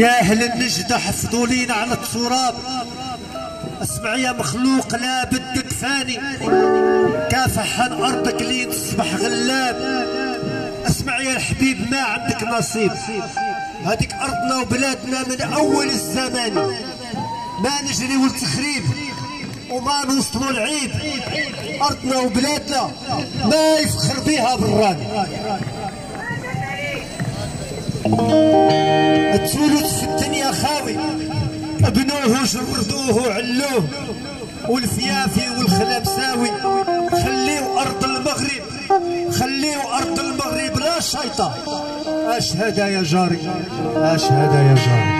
يا أهل النجدة حفظوا لينا على التراب. اسمع يا مخلوق لا بدك فاني كافح عن أرضك لين تصبح غلاب. اسمع يا الحبيب ما عندك نصيب. هذيك أرضنا وبلادنا من أول الزمان. ما نجري والتخريب وما نوصلوا العيب أرضنا وبلادنا ما يفخر بها براني تولد خاوي أبنوه جردوه علوه. والفيافي والخلابساوي خليو أرض المغرب. خليو أرض المغرب لا شيطان. أشهد يا جاري. أشهد يا جاري.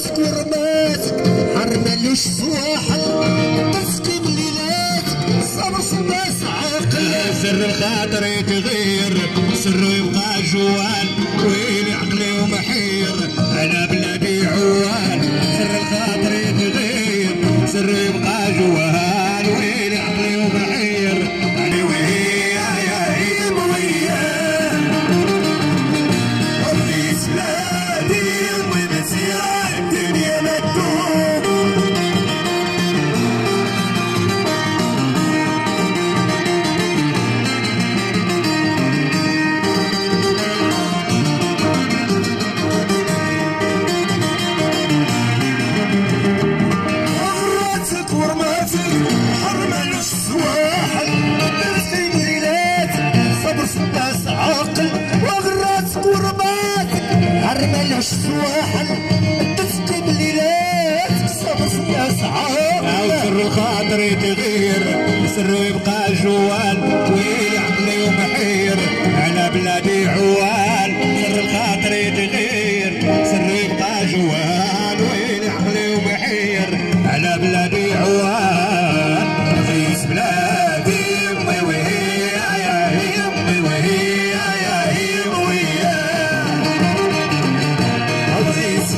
وغراتك ورماتك حرملوش سواحل تسقي ليلاتك صبص الناس عاقل سر الخاطر يتغير سر يبقى جوال ويلي عقلي ومحير. أنا بلادي سر يبقى جوال على بلادي عوال. سر الخاطر يتغير يبقى جوال.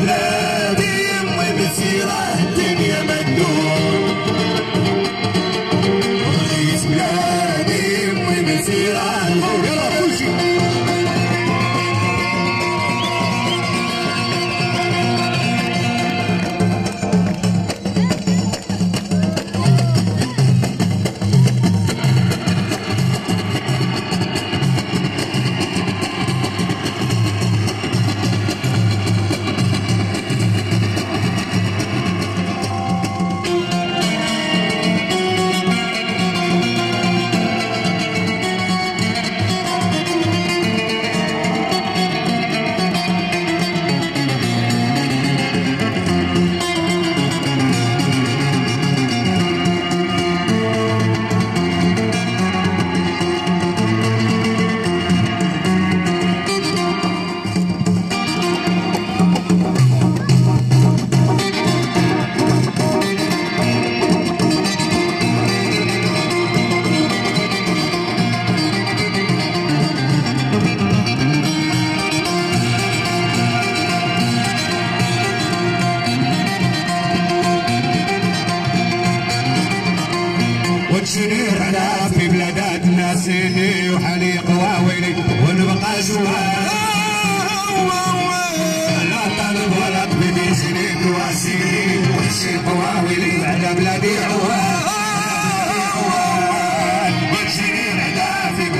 name. والجنير على في بلاداتنا سيدي وحالي قواويلي ونبقى جوال لا طالب ولا طبيبي سنين واسيلي وحشي قواويلي على بلادي عوال والجنير على طالب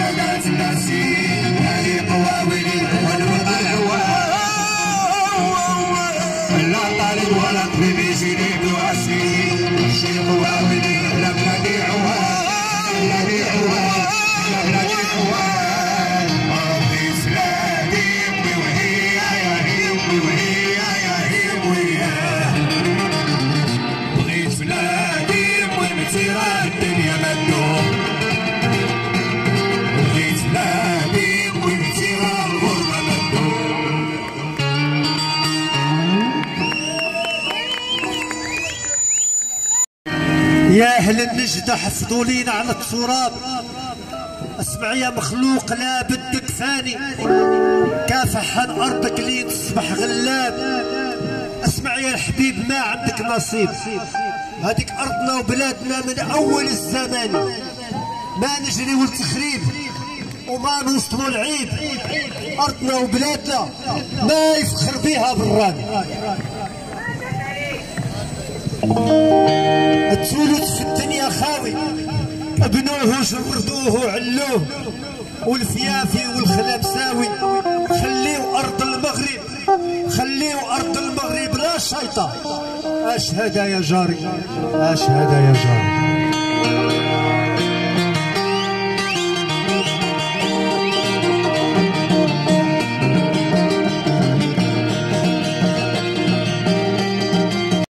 يا أهل النجدة حفظوا لينا على التراب. اسمع يا مخلوق لا بدك فاني كافح عن ارضك لين تصبح غلاب. اسمع يا الحبيب ما عندك نصيب. هذيك أرضنا وبلادنا من أول الزمان. ما نجري والتخريب وما نوصلوا العيب. أرضنا وبلادنا ما يفخر بها براني تولد في الدنيا خاوي. أبنوه جردوه علوه والفيافي والخلبساوي خليو أرض المغرب. خليو أرض المغرب. لا شيطان. أشهد يا جاري. أشهد يا جاري.